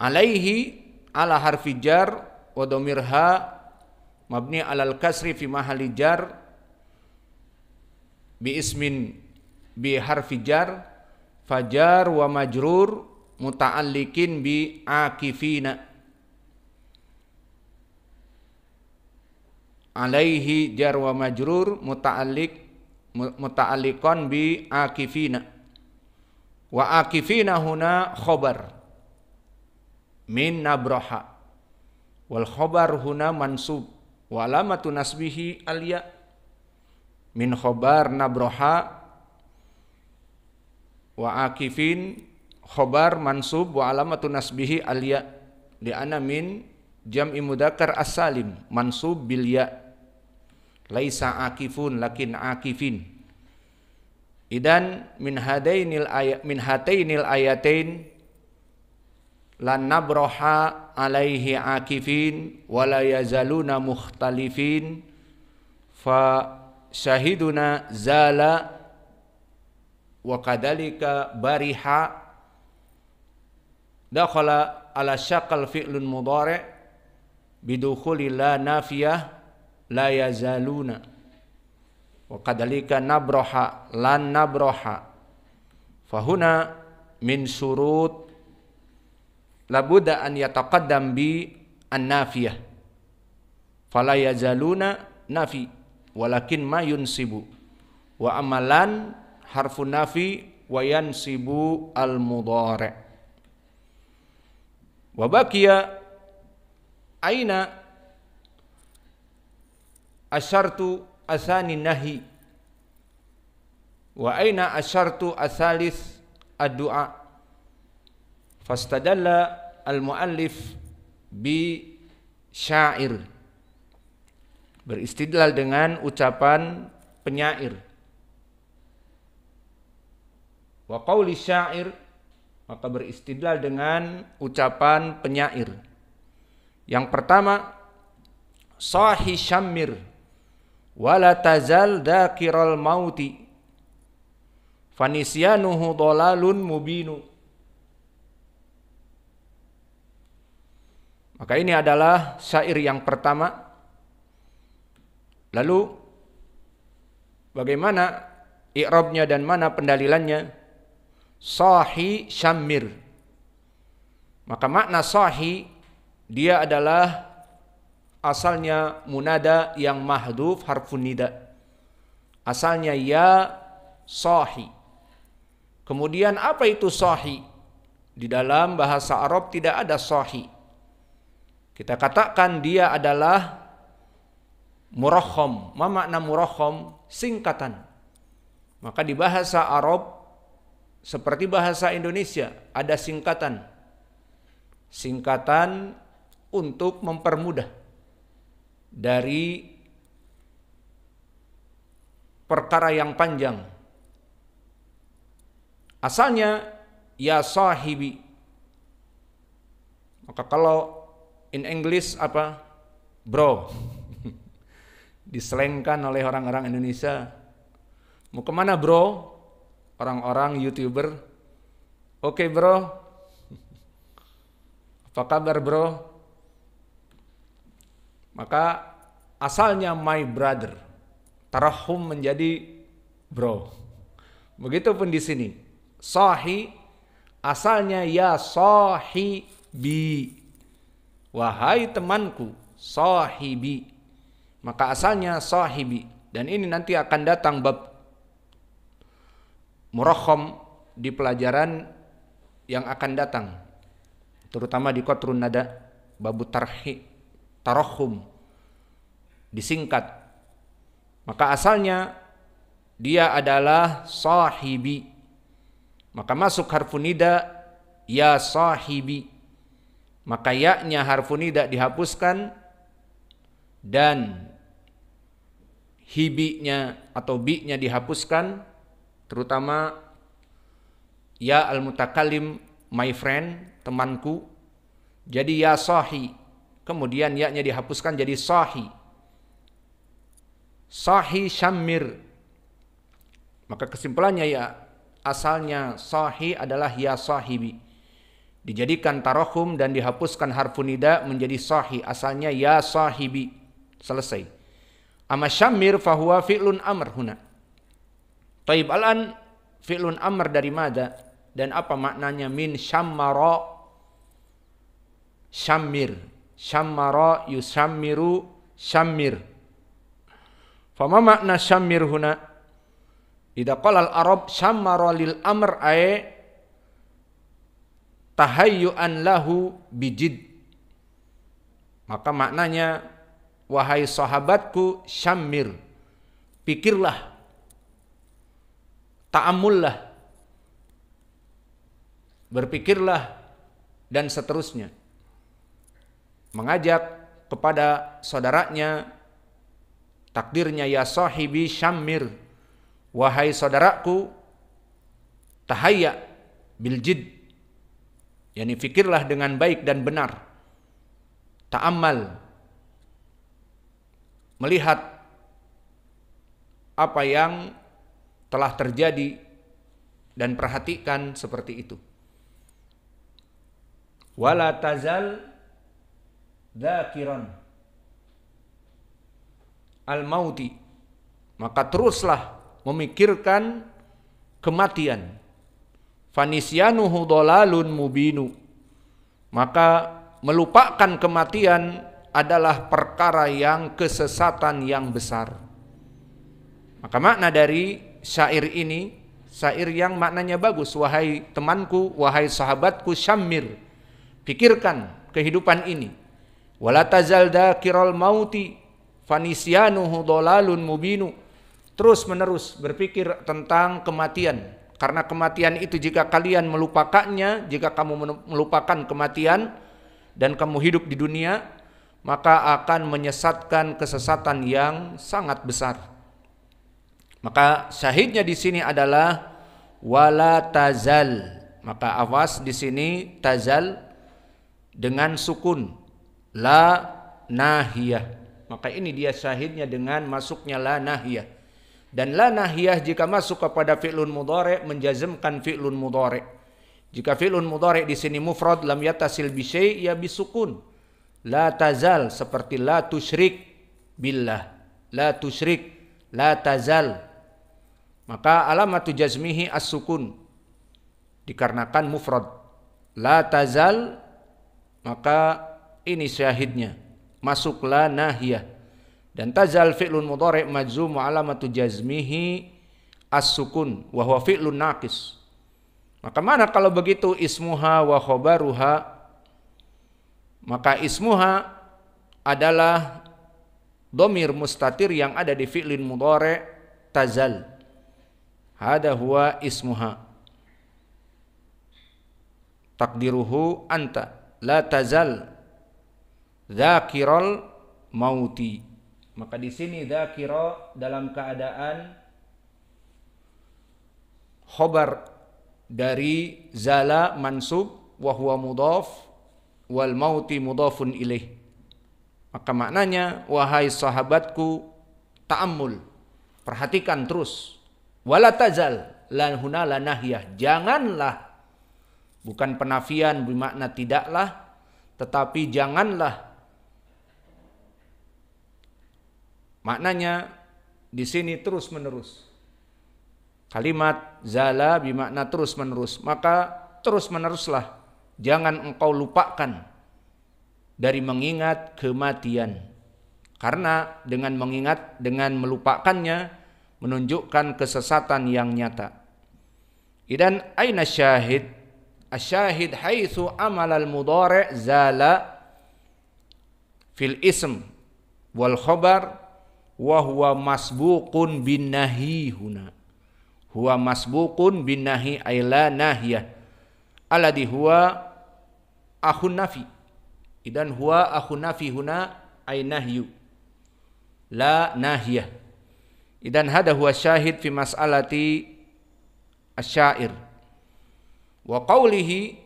alaihi ala harfi jar wa dhamirha mabni alal kasri fi mahalli jar bi ismin bi harfi jar fajar wa majrur muta'alliqin bi akifina. Alaihi jar wa majrur muta'alliq muta'alliqan bi akifina. Wa akifina huna khobar min nabraha wal khobar huna mansub. Wa alamatu nasbihi alya min khobar nabraha wa akifin khobar mansub. Wa alamatu nasbihi alya li ana min jam'i mudzakkar as-salim. Mansub bil ya. Laisa akifun lakin akifin. Idan min hadainil ayat min hatainil ayatain lan nabroha alaihi akifin wala yazaluna mukhtalifin. Fa syahiduna zala wa kadalika bariha. Dakhala ala syaqal fi'lun mudhari bidukhuli la nafiyah la yazaluna. Wa kadalika nabroha lan nabroha fahuna min surut labuda an yataqaddam bi an-nafiyah. Fala yazaluna nafi walakin ma yunsibu. Wa amalan harfu nafi wa yansibu al mudhari wa baqiya aina ashartu asani nahi? Wa aina ashartu asalis ad-du'a? Fastadalla al-muallif bi syair. Beristidlal dengan ucapan penyair. Wa qawli syair maka beristidlal dengan ucapan penyair. Yang pertama sahi syammir wala tazal dakiral mauti fanisyanuhu dolalun mubinu Maka ini adalah syair yang pertama. Lalu bagaimana i'rabnya dan mana pendalilannya? Sahi syamir. Maka makna sahi dia adalah asalnya munada yang mahduf harfun nida. Asalnya ya sahi. Kemudian apa itu sahi? Di dalam bahasa Arab tidak ada sahi kita katakan dia adalah murahham. Ma makna murahham? Singkatan. Maka di bahasa Arab seperti bahasa Indonesia ada singkatan. Singkatan untuk mempermudah dari perkara yang panjang. Asalnya ya sahibi. Maka kalau in English apa? Bro. Diselengkan oleh orang-orang Indonesia. Mau ke mana bro? Orang-orang YouTuber. Oke okay, bro. Apa kabar bro? Maka asalnya my brother. Tarahum menjadi bro. Begitupun di sini. Sahi asalnya ya bi Wahai temanku, sahibi. Maka asalnya sahibi. Dan ini nanti akan datang bab murakham di pelajaran yang akan datang. Terutama di Qatrun Nada, babu tarhi, tarahum. Disingkat. Maka asalnya dia adalah sahibi. Maka masuk harfunida ya sahibi maka yaknya harfun nida dihapuskan dan hibinya atau bi-nya dihapuskan terutama ya al mutakalim my friend temanku jadi ya sahi. Kemudian ya-nya dihapuskan jadi sahi. Sahi syamir maka kesimpulannya ya asalnya sahi adalah ya sahibi dijadikan tarohum dan dihapuskan harfu nida menjadi sahih asalnya ya sahibi. Selesai. Ama syamir fahuwa fi'lun amr huna. Taib alan fi'lun amr dari mana dan apa maknanya? Min syammara. Syammir. Syammara yusammiru syammir. Fama makna syammir huna? Idza qala al-arab syammara lil amr ay tahayyuan lahu bijid. Maka maknanya wahai sahabatku syammir. Pikirlah. Ta'amullah. Berpikirlah. Dan seterusnya. Mengajak kepada saudaranya takdirnya ya sahibi syammir. Wahai saudaraku, tahayya biljid. Yani fikirlah dengan baik dan benar. Ta'ammal. Melihat apa yang telah terjadi dan perhatikan seperti itu. Wala tazal dzakiran al-mauti. Maka teruslah memikirkan kematian. Fanisyanuhu dolalun mubinu. Maka melupakan kematian adalah perkara yang kesesatan yang besar. Maka makna dari syair ini, syair yang maknanya bagus. Wahai temanku, wahai sahabatku, syamir. Pikirkan kehidupan ini. Wala dakirul mauti fanisyanuhu dolalun mubinu terus menerus berpikir tentang kematian. Karena kematian itu jika kalian melupakannya, jika kamu melupakan kematian dan kamu hidup di dunia, maka akan menyesatkan kesesatan yang sangat besar. Maka syahidnya di sini adalah wala tazal. Maka awas di sini tazal dengan sukun la nahiyah. Maka ini dia syahidnya dengan masuknya la nahiyah. Dan la nahiyah jika masuk kepada fi'lun mudhari menjazmkan fi'lun mudhari. Jika fi'lun mudhari di sini mufrad lam yatasil bi syai' ya bisukun. La tazal seperti la tusyrik billah. La tusyrik, la tazal. Maka alamatu jazmihi as-sukun. Dikarenakan mufrad. La tazal maka ini syahidnya. Masuk la nahiyah dan tazal fi'lun mudhari' majzum alamatu jazmihi as-sukun wa huwa fi'lun naqis. Maka mana kalau begitu ismuha wa khobaruha maka ismuha adalah domir mustatir yang ada di fi'lin mudhari' tazal. Hada huwa ismuha. Takdiruhu anta la tazal dzakiral mauti. Maka di sini dzakira dalam keadaan khobar dari zala mansub wa huwa wal mauti mudhafun ilaih. Maka maknanya wahai sahabatku ta'ammul perhatikan terus wala tazal lan huna la nahyah janganlah bukan penafian bermakna tidaklah tetapi janganlah Maknanya di sini terus menerus. Kalimat zala bermakna terus menerus. Maka terus meneruslah. Jangan engkau lupakan dari mengingat kematian. Karena dengan mengingat, dengan melupakannya, menunjukkan kesesatan yang nyata. Idan aina syahid? Asyahid haitsu amal al-mudhari' zala fil ism wal khabar wa huwa masbuqun bin nahi huna. Huwa masbuqun bin nahi ayla nahiyah. Alladhi huwa akhun nafi. Idan huwa akhun nafi huna ay nahyu. La nahiyah. Idan hada huwa syahid fi mas'alati asyair wa qawlihi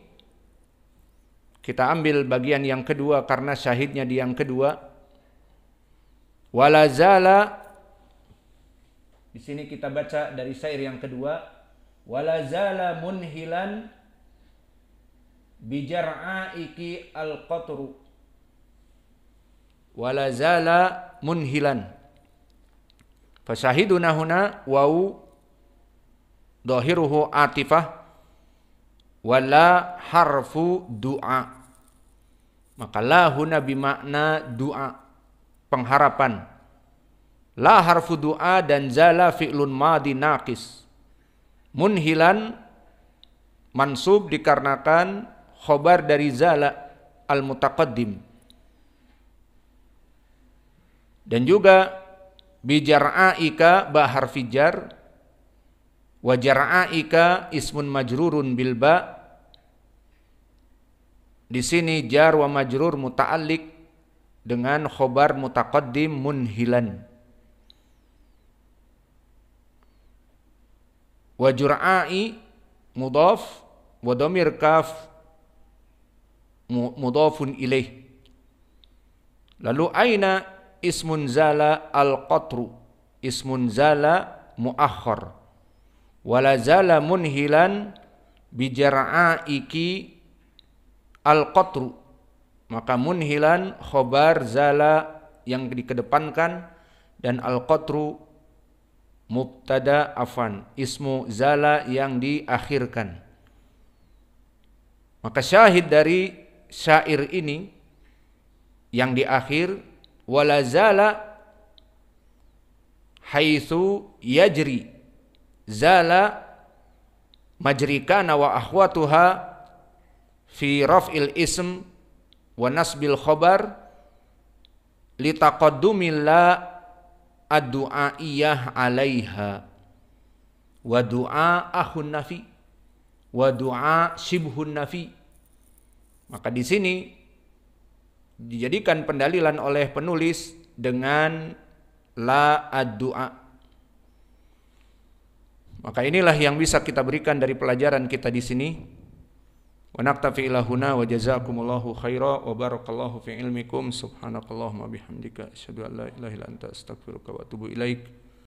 kita ambil bagian yang kedua karena syahidnya di yang kedua Walazala di sini kita baca dari syair yang kedua. Walazala munhilan bijar'aiki al-qatru. Wala zala munhilan. Fasahiduna huna wau dohiruhu atifah. Wala harfu du'a. Maka la huna bimakna du'a pengharapan. La harfu du'a dan zala fi'lun madi naqis. Munhilan mansub dikarenakan khobar dari zala al-mutaqaddim. Dan juga bijar'aika ba harfi jar wa jar'aika ismun majrurun bil ba di sini jar wa majrur muta'alliq dengan khobar mutaqaddim munhilan. Wa jur'ai mudhaf wa dhamir kaf mudhafun ilaih lalu aina ismun zala al-qatru ismun zala muakhar wala zala munhilan bijara'aiki al-qatru maka munhilan khobar zala yang dikedepankan dan al-qatru mubtada afan ismu zala yang diakhirkan. Maka syahid dari syair ini yang di akhir wala zala haitsu yajri zala majrikana wa akhwatuha fi raf'il ism wa nasbil khabar litaqaddumil la ad-du'aiyah 'alaiha wa du'a ahun nafi wa du'a shibhun nafi maka di sini dijadikan pendalilan oleh penulis dengan la ad-du'a. Maka inilah yang bisa kita berikan dari pelajaran kita di sini. ونكتفي إلى هنا وجزاكم الله خيرا وبارك الله في علمكم. سبحانك اللهم وبحمدك أشهد أن لا إله إلا أنت أستغفرك وأتوب إليك.